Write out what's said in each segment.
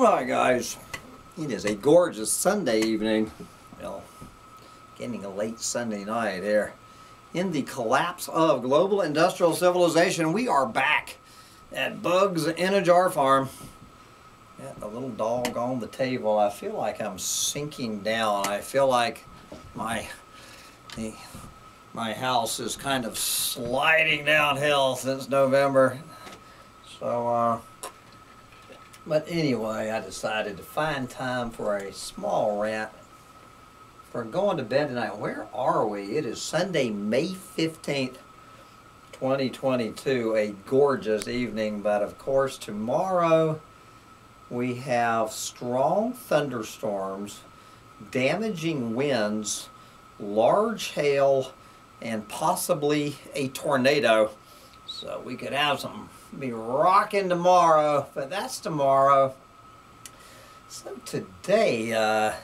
Alright guys, it is a gorgeous Sunday evening. Well, getting a late Sunday night here. In the collapse of global industrial civilization, we are back at Bugs in a Jar Farm. Got the little dog on the table. I feel like I'm sinking down. I feel like my my house is kind of sliding downhill since November. So, uh, but anyway, I decided to find time for a small rant for going to bed tonight. Where are we? It is Sunday, May 15th, 2022. A gorgeous evening, but of course, tomorrow we have strong thunderstorms, damaging winds, large hail, and possibly a tornado. So we could have some be rocking tomorrow, but that's tomorrow. So today, uh,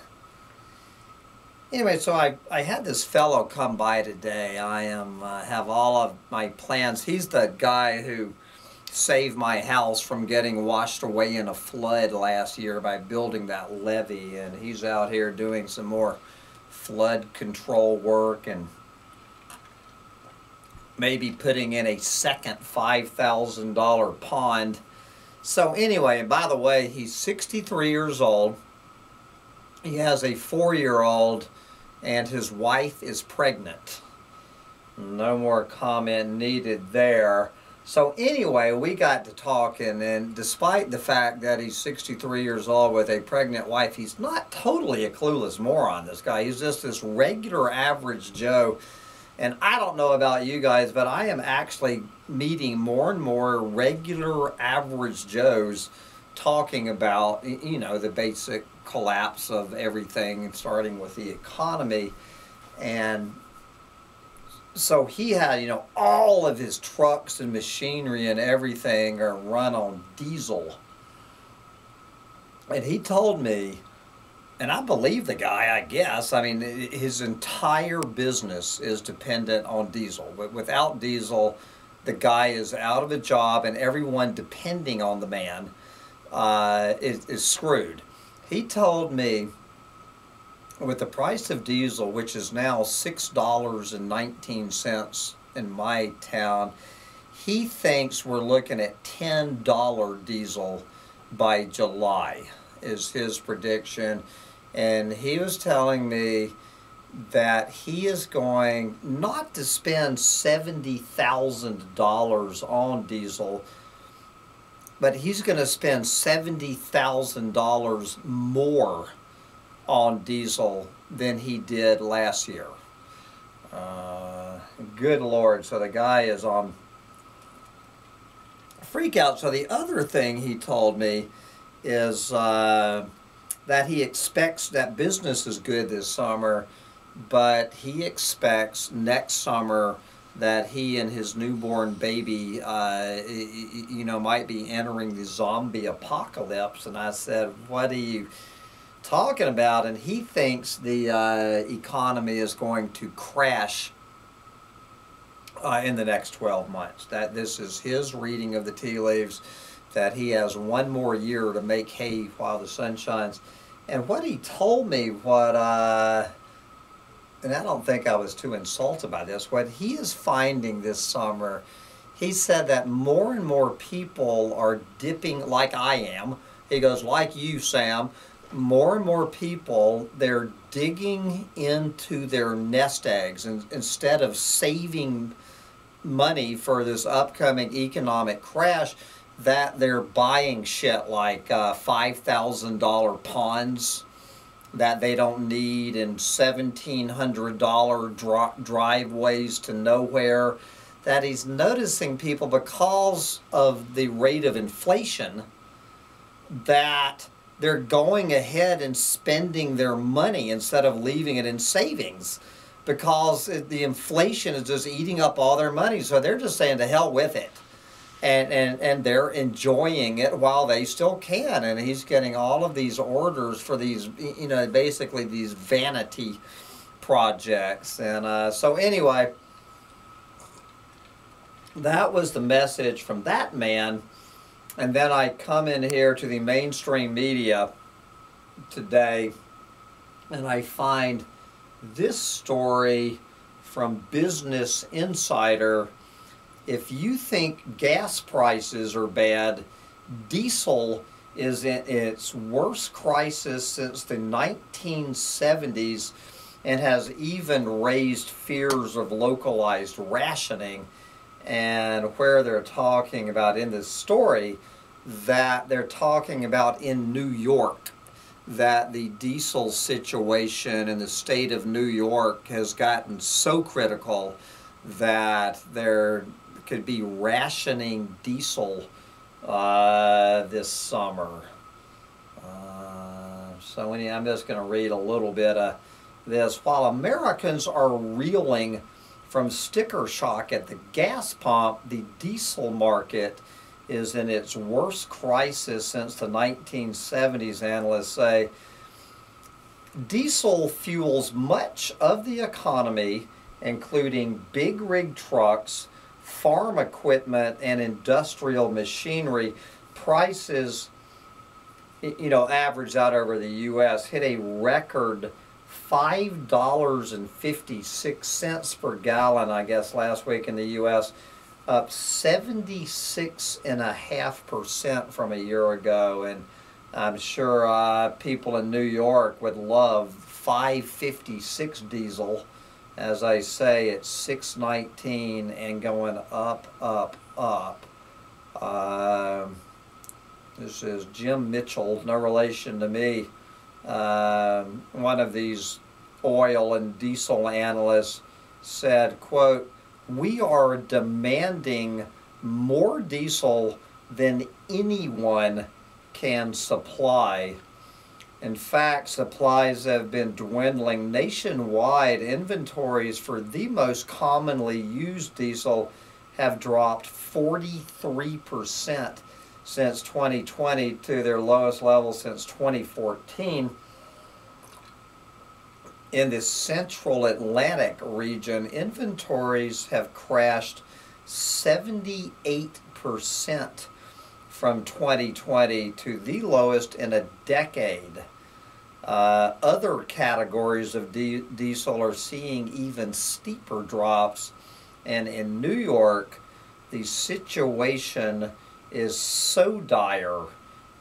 anyway, so I, I had this fellow come by today. I am uh, have all of my plans. He's the guy who saved my house from getting washed away in a flood last year by building that levee, and he's out here doing some more flood control work and maybe putting in a second $5,000 pond. So anyway, and by the way, he's 63 years old. He has a four-year-old and his wife is pregnant. No more comment needed there. So anyway, we got to talking, and despite the fact that he's 63 years old with a pregnant wife, he's not totally a clueless moron, this guy. He's just this regular average Joe and I don't know about you guys, but I am actually meeting more and more regular average Joes talking about, you know, the basic collapse of everything, starting with the economy. And so he had, you know, all of his trucks and machinery and everything are run on diesel. And he told me and I believe the guy, I guess. I mean, his entire business is dependent on diesel. But without diesel, the guy is out of a job, and everyone depending on the man uh, is, is screwed. He told me with the price of diesel, which is now $6.19 in my town, he thinks we're looking at $10 diesel by July is his prediction and he was telling me that he is going not to spend $70,000 on diesel, but he's going to spend $70,000 more on diesel than he did last year. Uh, good Lord. So the guy is on freak out. So the other thing he told me is uh, that he expects that business is good this summer, but he expects next summer that he and his newborn baby, uh, you know, might be entering the zombie apocalypse. And I said, what are you talking about? And he thinks the uh, economy is going to crash uh, in the next 12 months. That this is his reading of the tea leaves that he has one more year to make hay while the sun shines. And what he told me, what, uh, and I don't think I was too insulted by this, what he is finding this summer, he said that more and more people are dipping, like I am. He goes, like you, Sam, more and more people, they're digging into their nest eggs and instead of saving money for this upcoming economic crash, that they're buying shit like uh, $5,000 ponds that they don't need and $1,700 dri driveways to nowhere. That he's noticing people because of the rate of inflation that they're going ahead and spending their money instead of leaving it in savings because the inflation is just eating up all their money. So they're just saying to hell with it and, and, and they're enjoying it while they still can. And he's getting all of these orders for these, you know, basically these vanity projects. And uh, so, anyway, that was the message from that man. and then I come in here to the mainstream media today and I find this story from Business Insider. If you think gas prices are bad, diesel is in its worst crisis since the 1970s and has even raised fears of localized rationing. And where they're talking about in this story, that they're talking about in New York, that the diesel situation in the state of New York has gotten so critical that there could be rationing diesel uh, this summer. Uh, so I'm just going to read a little bit of this. While Americans are reeling from sticker shock at the gas pump, the diesel market is in its worst crisis since the 1970s, analysts say. Diesel fuels much of the economy, including big rig trucks, farm equipment, and industrial machinery. Prices, you know, averaged out over the U.S., hit a record $5.56 per gallon, I guess, last week in the U.S., up 76.5% from a year ago. And I'm sure uh, people in New York would love 556 diesel. As I say, it's 619 and going up, up, up. Uh, this is Jim Mitchell, no relation to me um, one of these oil and diesel analysts said, quote, we are demanding more diesel than anyone can supply. In fact, supplies have been dwindling nationwide. Inventories for the most commonly used diesel have dropped 43% since 2020 to their lowest level since 2014. In the central Atlantic region, inventories have crashed 78% from 2020 to the lowest in a decade. Uh, other categories of diesel are seeing even steeper drops. And in New York, the situation is so dire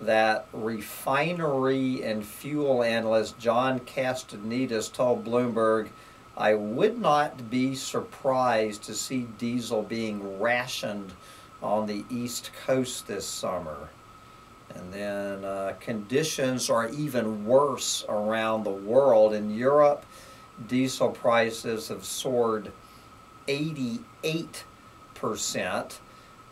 that refinery and fuel analyst John Castaneda told Bloomberg, I would not be surprised to see diesel being rationed on the East Coast this summer. And then uh, conditions are even worse around the world. In Europe, diesel prices have soared 88%.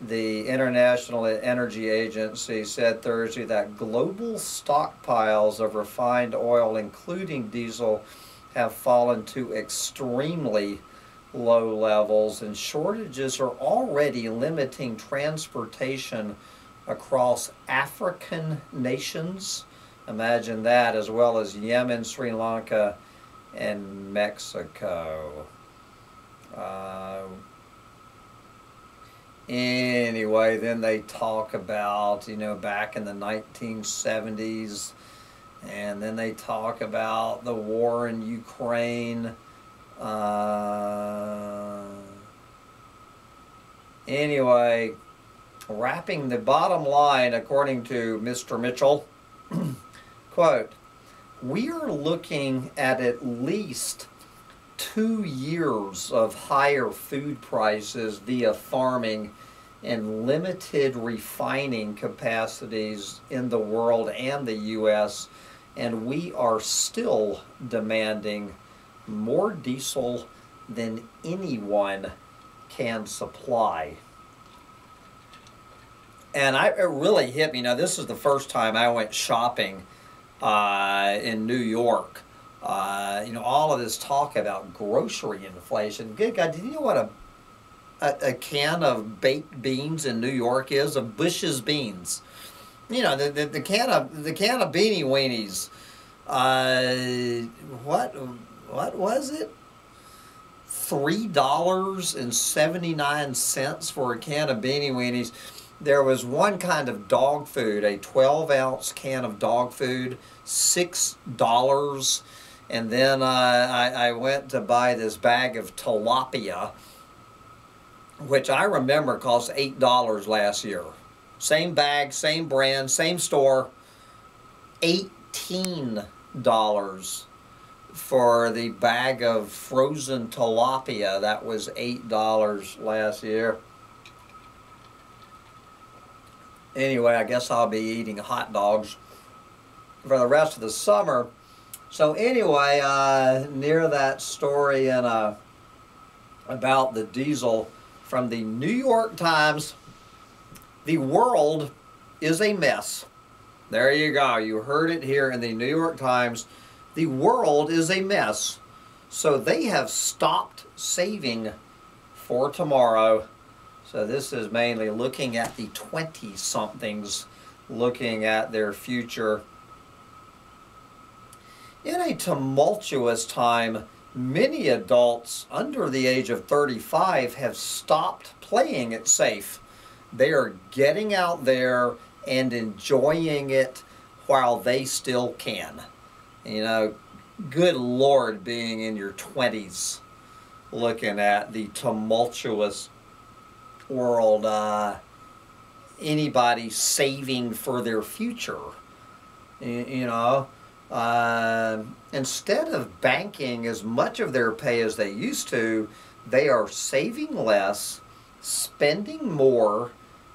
The International Energy Agency said Thursday that global stockpiles of refined oil, including diesel, have fallen to extremely low levels, and shortages are already limiting transportation across African nations. Imagine that, as well as Yemen, Sri Lanka, and Mexico. Uh, Anyway, then they talk about, you know, back in the 1970s, and then they talk about the war in Ukraine. Uh, anyway, wrapping the bottom line, according to Mr. Mitchell, quote, we are looking at at least two years of higher food prices via farming and limited refining capacities in the world and the U.S., and we are still demanding more diesel than anyone can supply. And I, it really hit me. Now, this is the first time I went shopping uh, in New York uh, you know, all of this talk about grocery inflation. Good God, did you know what a, a, a can of baked beans in New York is? Of Bush's beans. You know, the, the, the can of the can of beanie weenies. Uh, what what was it? Three dollars and seventy nine cents for a can of beanie weenies. there was one kind of dog food, a 12 ounce can of dog food, $6. And then uh, I, I went to buy this bag of tilapia, which I remember cost $8 last year. Same bag, same brand, same store, $18 for the bag of frozen tilapia. That was $8 last year. Anyway, I guess I'll be eating hot dogs for the rest of the summer. So anyway, uh, near that story in, uh, about the diesel from the New York Times, the world is a mess. There you go. You heard it here in the New York Times. The world is a mess. So they have stopped saving for tomorrow. So this is mainly looking at the 20 somethings, looking at their future. In a tumultuous time, many adults under the age of 35 have stopped playing it safe. They are getting out there and enjoying it while they still can. You know, good Lord, being in your 20s, looking at the tumultuous world, uh, anybody saving for their future. You, you know, uh, instead of banking as much of their pay as they used to, they are saving less, spending more,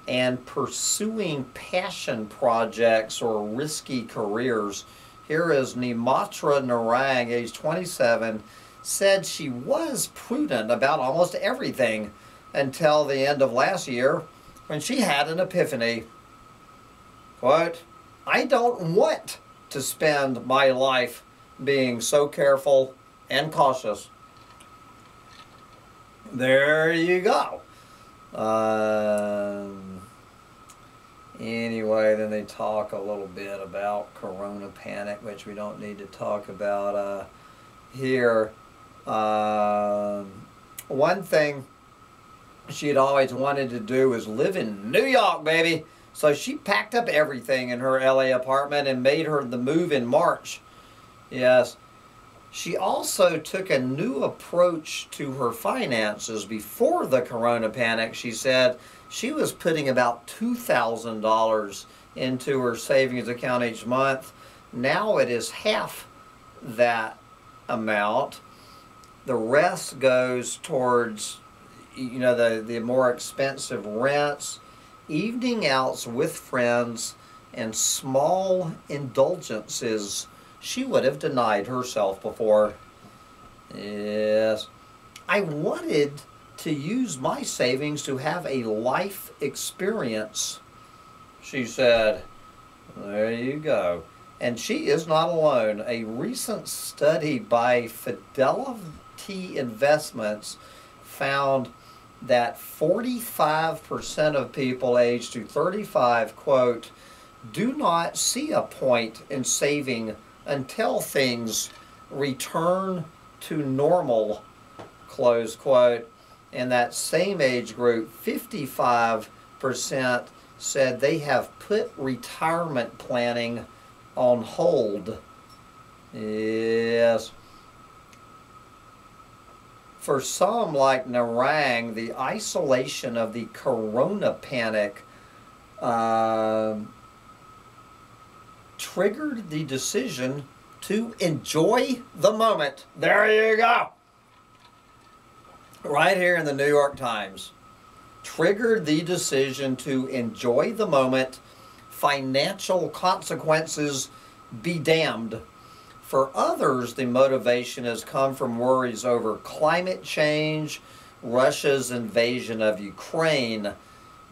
and pursuing passion projects or risky careers here is Nimatra Narang, age 27, said she was prudent about almost everything until the end of last year when she had an epiphany. Quote, I don't want to spend my life being so careful and cautious. There you go. Um, Anyway, then they talk a little bit about corona panic, which we don't need to talk about uh, here. Um, one thing she had always wanted to do was live in New York, baby. So she packed up everything in her LA apartment and made her the move in March. Yes. She also took a new approach to her finances before the corona panic. She said, she was putting about $2,000 into her savings account each month. Now it is half that amount. The rest goes towards, you know, the, the more expensive rents, evening outs with friends, and small indulgences she would have denied herself before. Yes. I wanted to use my savings to have a life experience. She said, There you go. And she is not alone. A recent study by Fidelity Investments found that 45% of people aged to 35, quote, do not see a point in saving until things return to normal, close quote in that same age group, 55% said they have put retirement planning on hold. Yes. For some, like Narang, the isolation of the corona panic uh, triggered the decision to enjoy the moment. There you go right here in the New York Times, triggered the decision to enjoy the moment, financial consequences be damned. For others, the motivation has come from worries over climate change, Russia's invasion of Ukraine,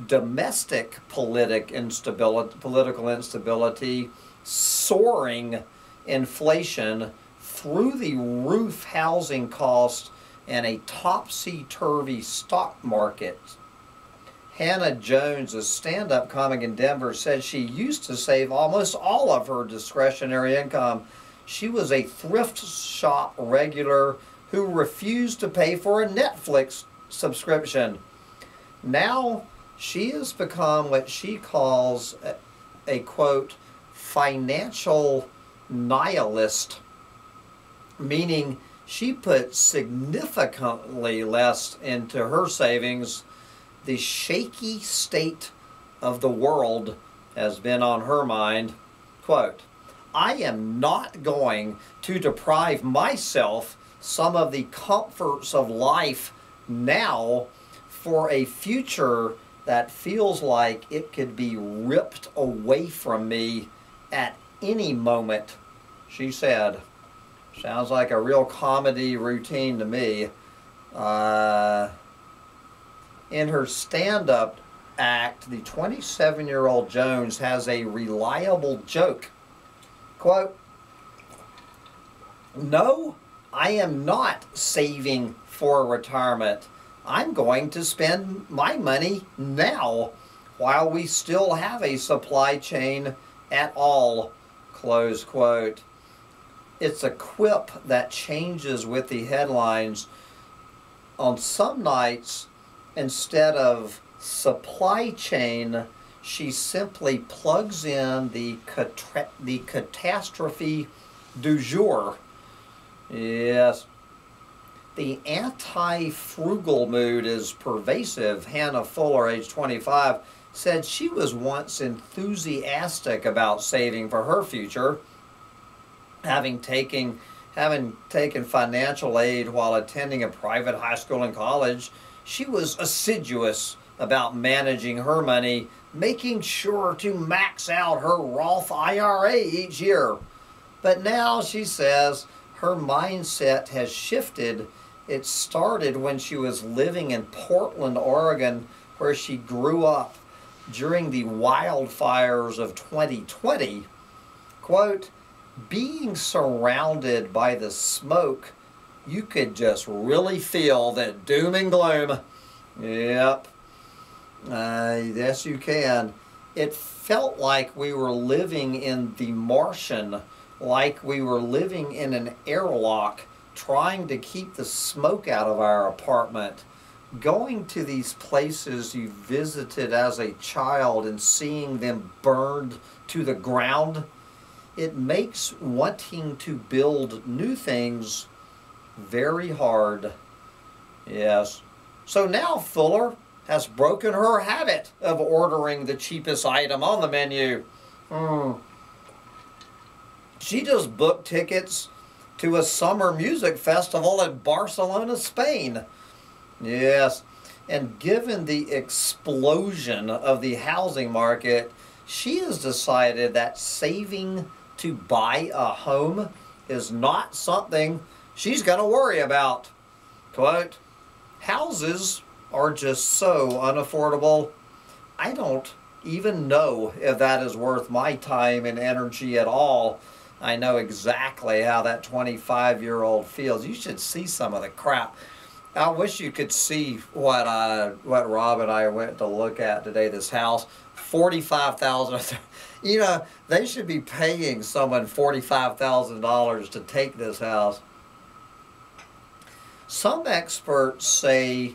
domestic politic instability, political instability, soaring inflation, through the roof housing costs, and a topsy-turvy stock market. Hannah Jones, a stand-up comic in Denver, said she used to save almost all of her discretionary income. She was a thrift shop regular who refused to pay for a Netflix subscription. Now she has become what she calls a, a quote, financial nihilist, meaning she puts significantly less into her savings. The shaky state of the world has been on her mind. Quote, I am not going to deprive myself some of the comforts of life now for a future that feels like it could be ripped away from me at any moment, she said. Sounds like a real comedy routine to me. Uh, in her stand up act, the 27 year old Jones has a reliable joke. Quote, No, I am not saving for retirement. I'm going to spend my money now while we still have a supply chain at all. Close quote. It's a quip that changes with the headlines. On some nights, instead of supply chain, she simply plugs in the, the catastrophe du jour. Yes, the anti frugal mood is pervasive. Hannah Fuller, age 25, said she was once enthusiastic about saving for her future, having taken, having taken financial aid while attending a private high school and college. She was assiduous about managing her money, making sure to max out her Roth IRA each year. But now she says her mindset has shifted it started when she was living in Portland, Oregon, where she grew up during the wildfires of 2020. Quote, being surrounded by the smoke, you could just really feel that doom and gloom. Yep. Uh, yes, you can. It felt like we were living in the Martian, like we were living in an airlock trying to keep the smoke out of our apartment, going to these places you visited as a child and seeing them burned to the ground, it makes wanting to build new things very hard. Yes. So now Fuller has broken her habit of ordering the cheapest item on the menu. Hmm. She just booked tickets to a summer music festival in Barcelona, Spain. Yes, and given the explosion of the housing market, she has decided that saving to buy a home is not something she's going to worry about. Quote, houses are just so unaffordable. I don't even know if that is worth my time and energy at all I know exactly how that 25 year old feels. You should see some of the crap. I wish you could see what I, what Rob and I went to look at today. This house, forty-five thousand. You know, they should be paying someone forty-five thousand dollars to take this house. Some experts say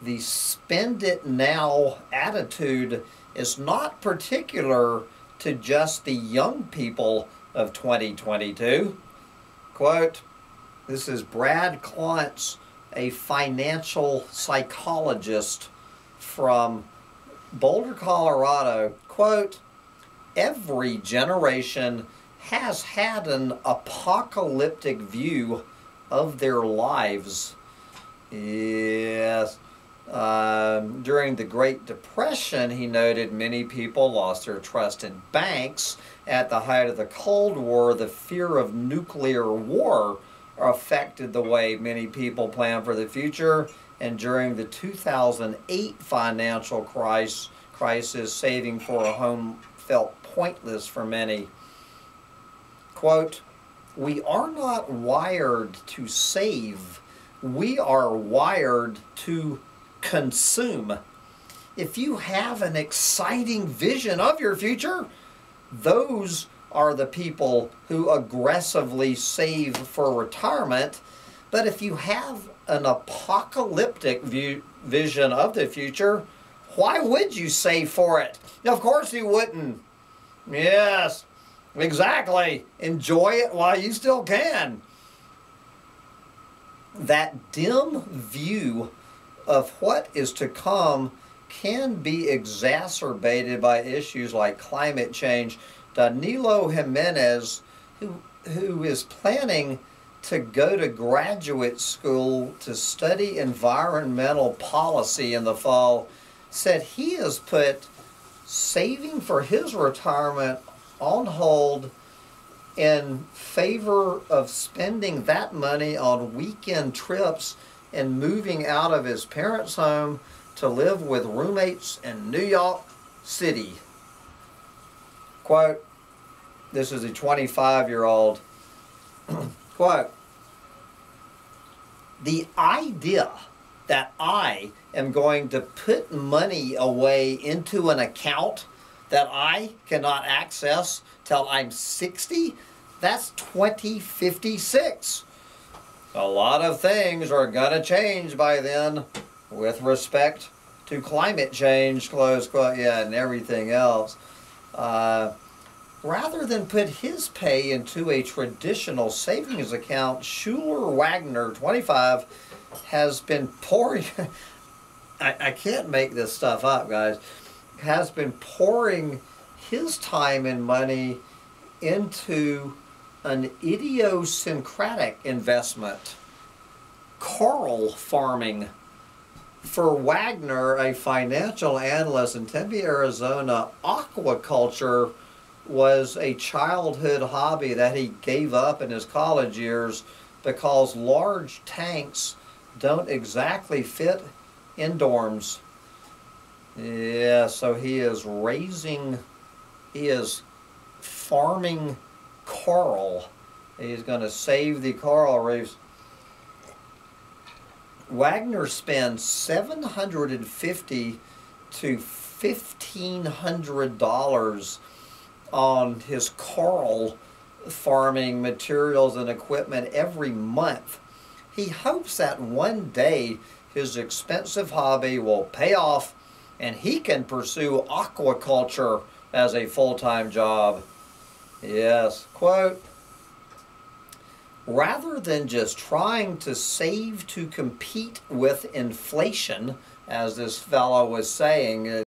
the spend it now attitude is not particular to just the young people of 2022. Quote, this is Brad Klontz, a financial psychologist from Boulder, Colorado. Quote, every generation has had an apocalyptic view of their lives. Yes. Um, during the Great Depression, he noted many people lost their trust in banks. At the height of the Cold War, the fear of nuclear war affected the way many people plan for the future. And during the 2008 financial crisis, crisis saving for a home felt pointless for many. Quote, we are not wired to save. We are wired to consume. If you have an exciting vision of your future, those are the people who aggressively save for retirement. But if you have an apocalyptic view, vision of the future, Why would you save for it? Of course you wouldn't. Yes, exactly. Enjoy it while you still can. That dim view of what is to come can be exacerbated by issues like climate change. Danilo Jimenez, who, who is planning to go to graduate school to study environmental policy in the fall, said he has put saving for his retirement on hold in favor of spending that money on weekend trips and moving out of his parents' home to live with roommates in New York City. Quote, this is a 25 year old. Quote, the idea that I am going to put money away into an account that I cannot access till I'm 60, that's 2056. A lot of things are going to change by then with respect to climate change, close quote, yeah, and everything else. Uh, rather than put his pay into a traditional savings account, Schuler Wagner, 25, has been pouring, I, I can't make this stuff up, guys, has been pouring his time and money into an idiosyncratic investment, coral farming. For Wagner, a financial analyst in Tempe, Arizona, aquaculture was a childhood hobby that he gave up in his college years because large tanks don't exactly fit in dorms. Yeah, so he is raising, he is farming coral. He's going to save the coral reefs. Wagner spends 750 to $1,500 on his coral farming materials and equipment every month. He hopes that one day his expensive hobby will pay off and he can pursue aquaculture as a full-time job. Yes, quote, rather than just trying to save to compete with inflation, as this fellow was saying, uh,